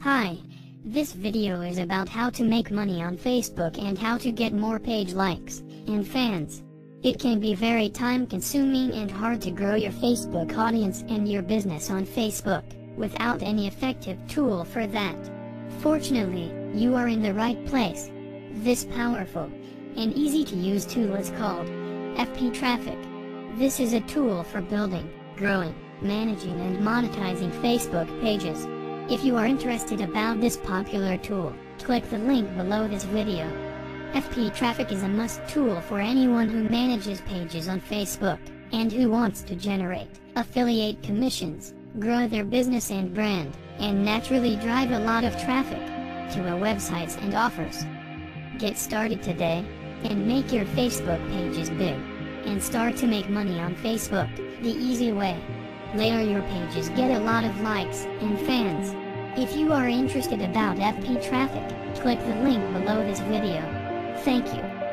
Hi, this video is about how to make money on Facebook and how to get more page likes and fans. It can be very time consuming and hard to grow your Facebook audience and your business on Facebook without any effective tool for that. Fortunately, you are in the right place. This powerful and easy to use tool is called FP Traffic. This is a tool for building, growing, managing and monetizing Facebook pages. If you are interested about this popular tool, click the link below this video. FP Traffic is a must tool for anyone who manages pages on Facebook, and who wants to generate affiliate commissions, grow their business and brand, and naturally drive a lot of traffic to a websites and offers. Get started today, and make your Facebook pages big, and start to make money on Facebook, the easy way. Later your pages get a lot of likes and fans. If you are interested about FP traffic, click the link below this video. Thank you.